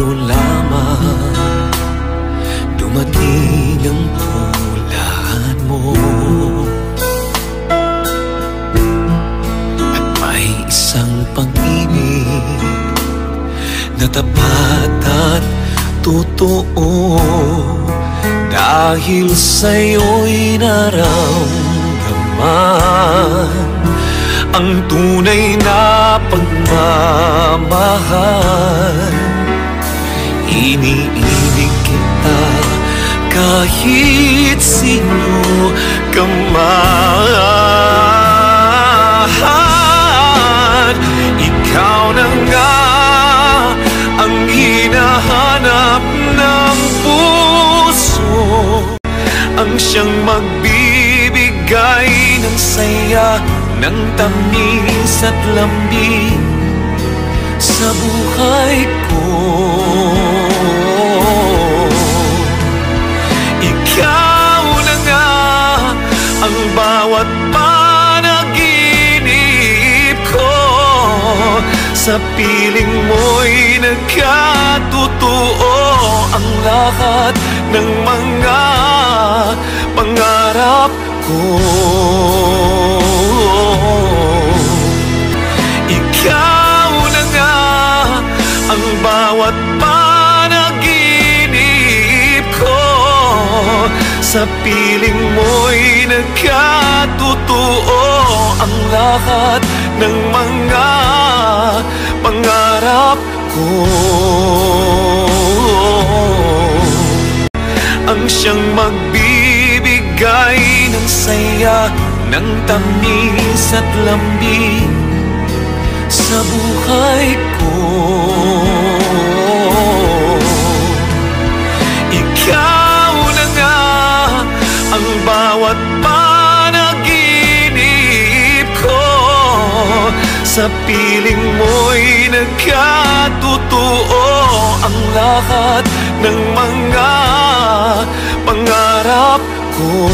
biro lamang Dumating ang pulaan mo. At may isang pag-ibig Na tapat at totoo. Dahil sa'yo'y naramdaman ang tunay na pagmamahal Iniibig kita kahit sino ka man Ikaw na nga ang hinahanap ng puso. Ang siyang magbibigay ng saya ng tamis at lambing sa buhay ko bawat panaginip ko. Sa piling mo'y nagkatotoo Ang lahat ng mga pangarap ko. Ikaw na nga ang bawat panaginip Sa piling mo'y nagkatotoo Ang lahat ng mga pangarap ko. Ang siyang magbibigay ng saya ng tamis at lambing sa buhay ko bawat panaginip ko. Sa piling mo'y nagkatotoo Ang lahat ng mga pangarap ko